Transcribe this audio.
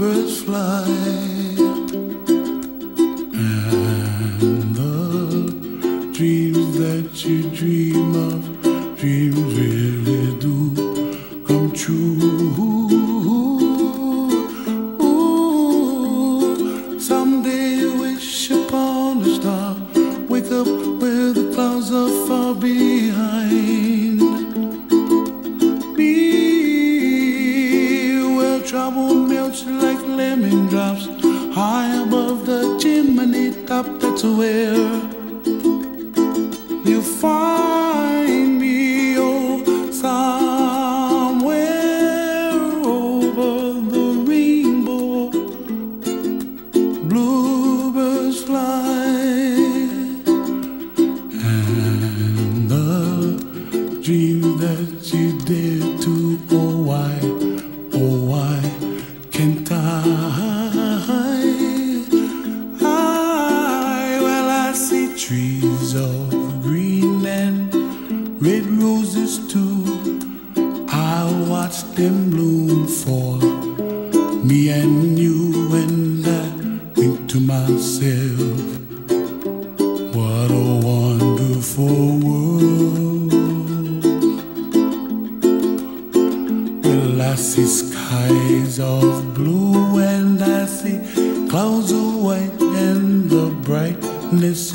bluebirds fly. And the dreams that you dream of, dreams really do come true. Ooh, someday wish upon a star, wake up where the clouds are far behind. Be where trouble like lemon drops high above the chimney top. That's where you find me, oh, somewhere over the rainbow. Bluebirds fly, and the dream that you dare to, oh, why, red roses too. I watch them bloom for me and you, and I think to myself, what a wonderful world. Well, I see skies of blue and I see clouds of white and the brightness